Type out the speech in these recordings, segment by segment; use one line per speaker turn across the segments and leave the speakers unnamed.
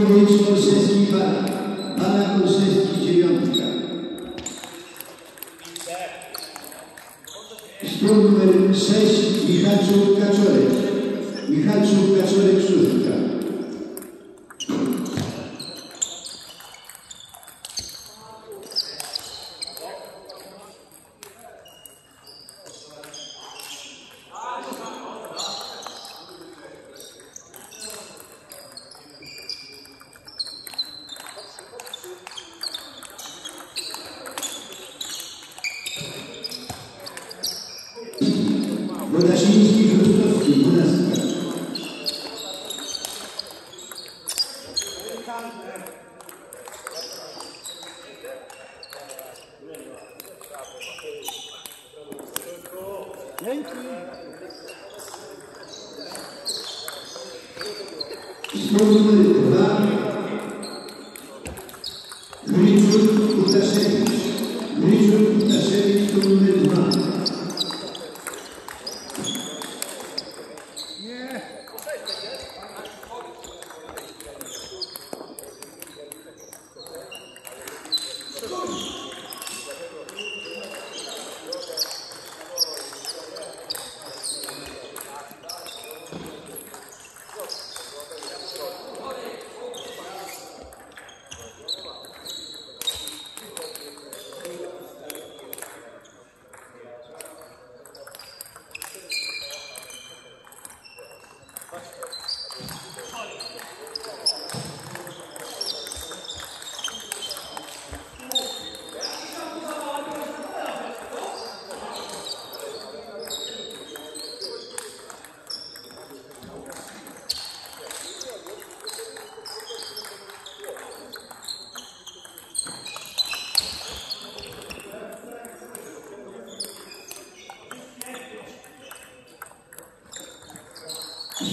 Kiewicz Olszewski Bala Olszewski dziewiątka. Numer 6 Michalczuk Kaczorek. Michalczuk Chrustowski dwunastka. Spróg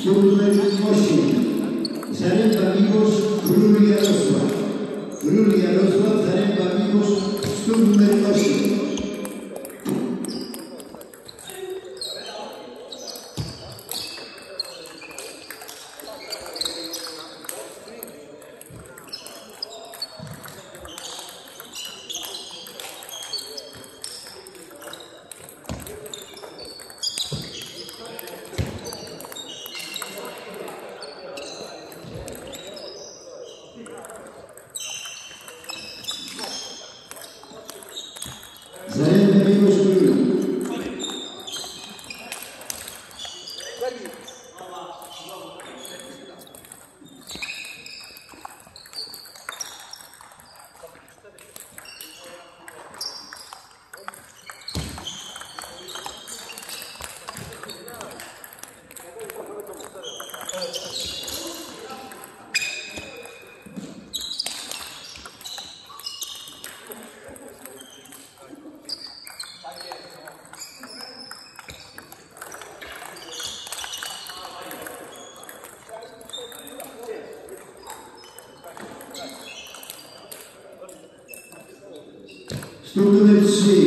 Segundo de Luis Moshi. Zaremba Amigos, Bruno Yarosua. Bruno Yarosua, Zaremba Amigos, Número 6.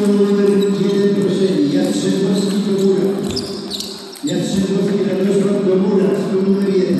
Stół numer 1, proszę, Jastrzębowski do Mura. Jastrzębowski Radosław do Mura, stół numer 1.